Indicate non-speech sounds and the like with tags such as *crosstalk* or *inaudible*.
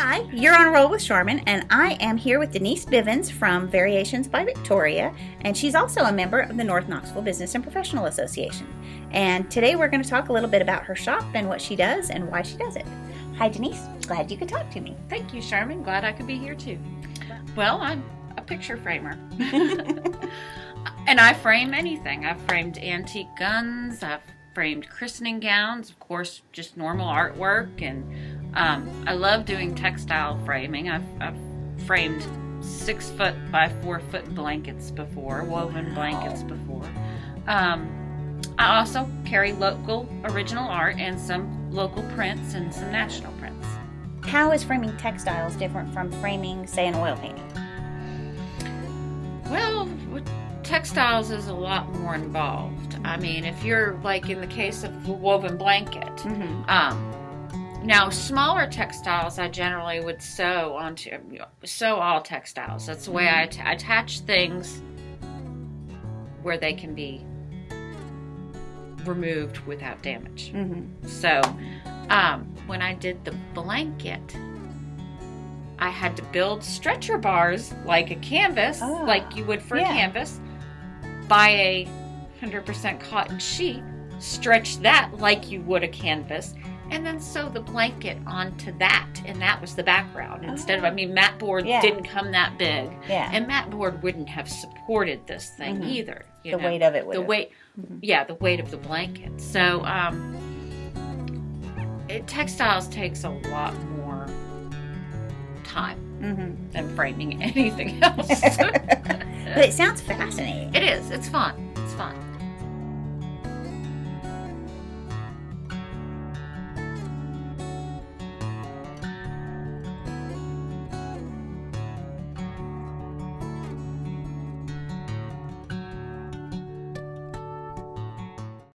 Hi, you're on a roll with Charmin, and I am here with Denise Bivens from Variations by Victoria, and she's also a member of the North Knoxville Business and Professional Association. And today we're going to talk a little bit about her shop and what she does and why she does it. Hi, Denise. Glad you could talk to me. Thank you, Charmin. Glad I could be here too. Well, I'm a picture framer. *laughs* *laughs* and I frame anything. I've framed antique guns, I've framed christening gowns, of course, just normal artwork, and um, I love doing textile framing. I've, I've framed six foot by four foot blankets before, woven blankets before. Um, I also carry local original art and some local prints and some national prints. How is framing textiles different from framing, say, an oil painting? Well, textiles is a lot more involved. I mean, if you're like in the case of the woven blanket, Mm-hmm. um, now smaller textiles I generally would sew onto sew all textiles. That's the way I att- attach things where they can be removed without damage. Mm-hmm. So, um, when I did the blanket, I had to build stretcher bars like a canvas, Ah, like you would for yeah. a canvas, buy a 100% cotton sheet, stretch that like you would a canvas, and then sew the blanket onto that. And that was the background. Instead of, I mean, mat board Ah. Yeah. didn't come that big. Yeah. And mat board wouldn't have supported this thing Mhm. either. You the know? weight of it would the have- weight Mhm. yeah the weight of the blanket so um it, textiles takes a lot more time Mhm. than framing *laughs* anything else *laughs* but it sounds fascinating. it is. It's fun. It's fun